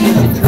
you.